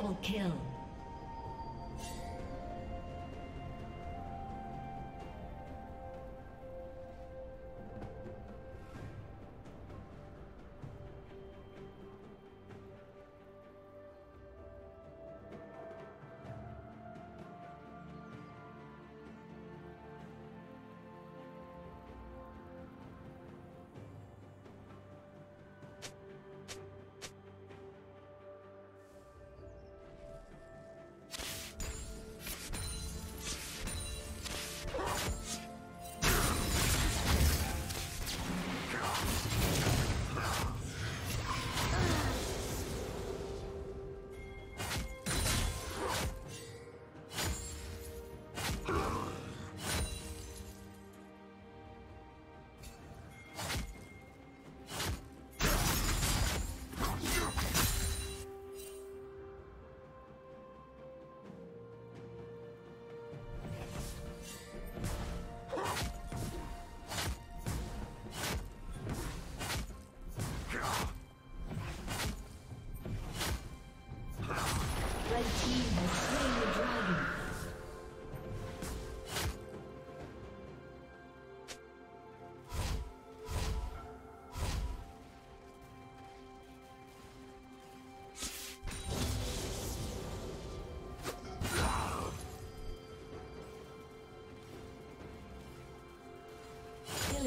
Double kill.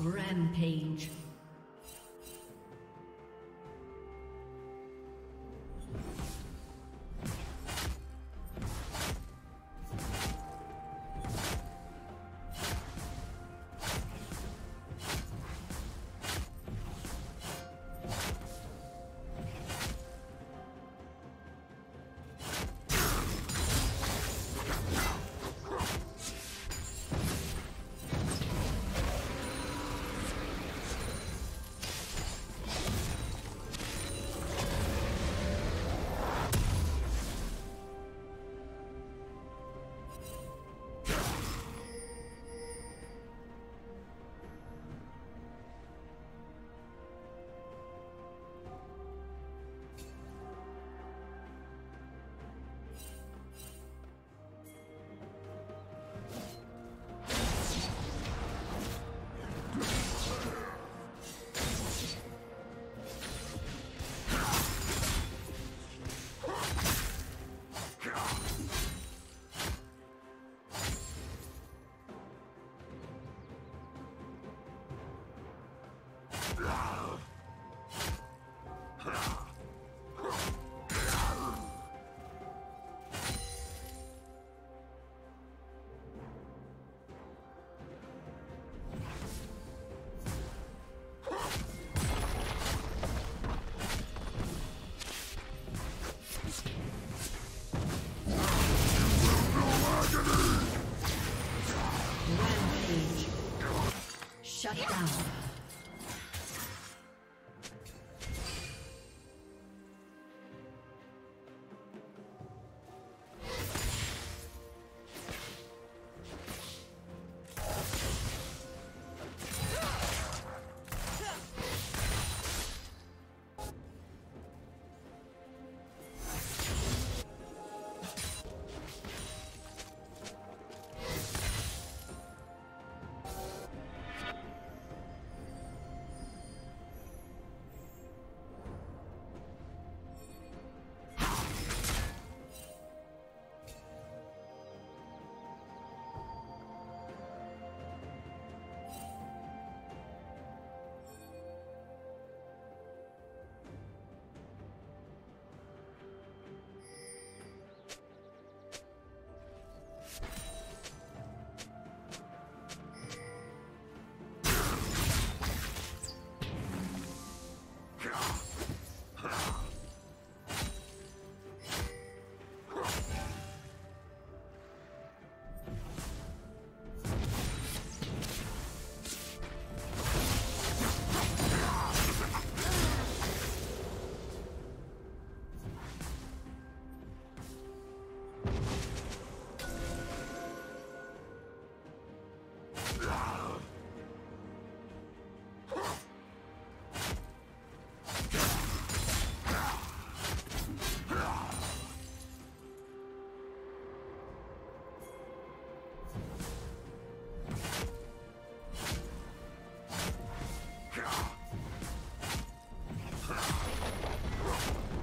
Rampage. Shut down.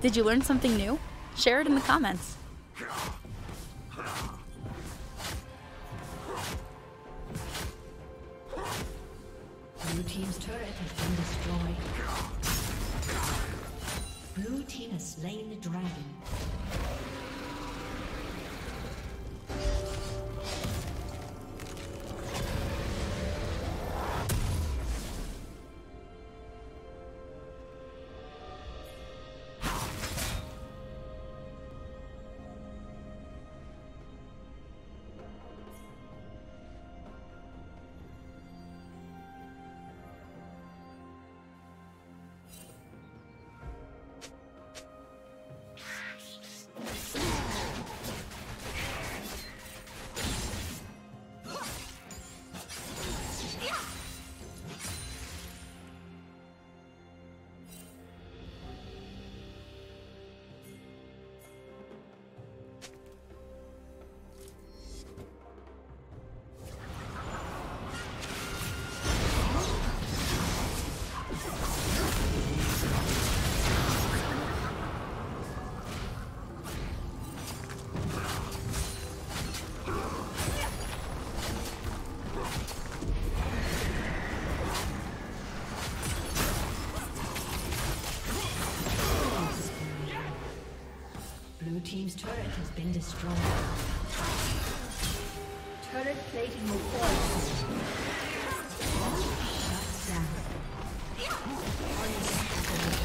Did you learn something new? Share it in the comments. Blue Team's turret has been destroyed. Blue Team has slain the dragon. Team's turret has been destroyed. Turret plating will fall. Shut down.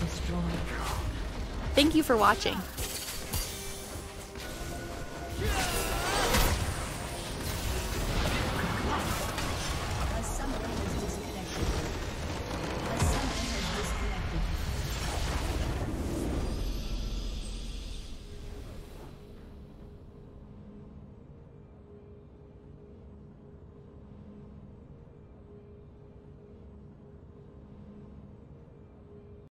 Destroyed. Thank you for watching.